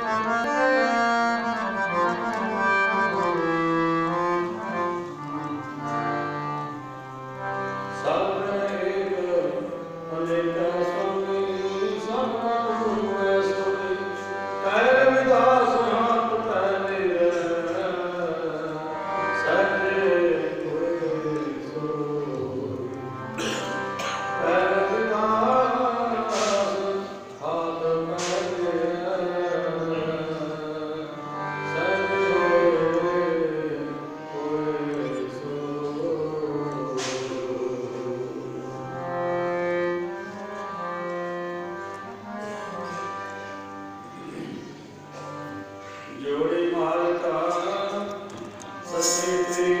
Música Yo,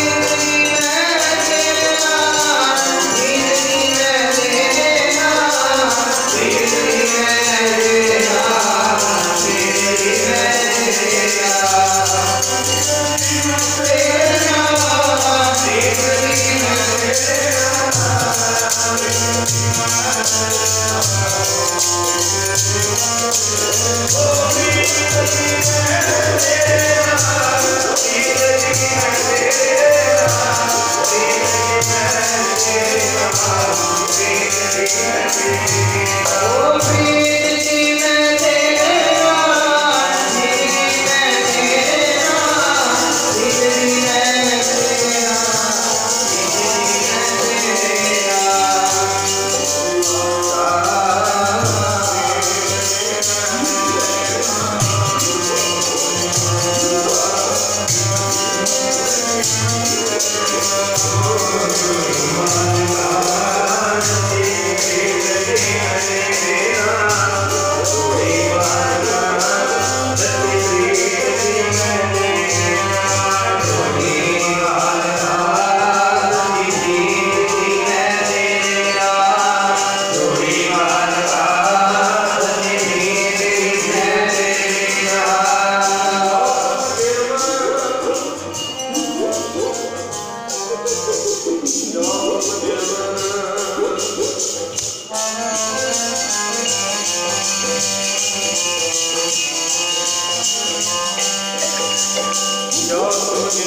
Yes.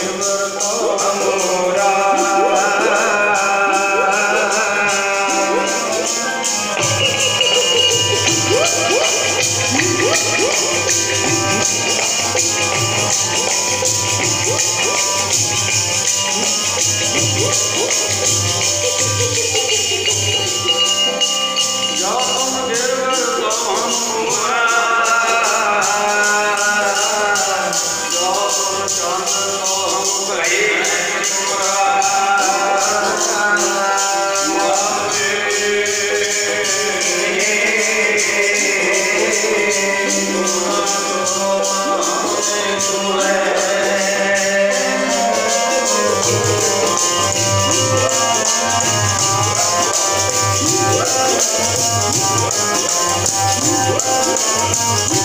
Amora Thank.